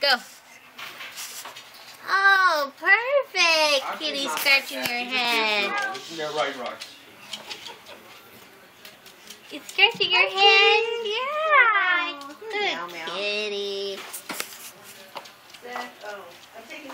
Go. Oh, perfect. I Kitty scratching your head. They're right rocks. It's scratching your head. Yeah. Good kitty. Oh, I'm taking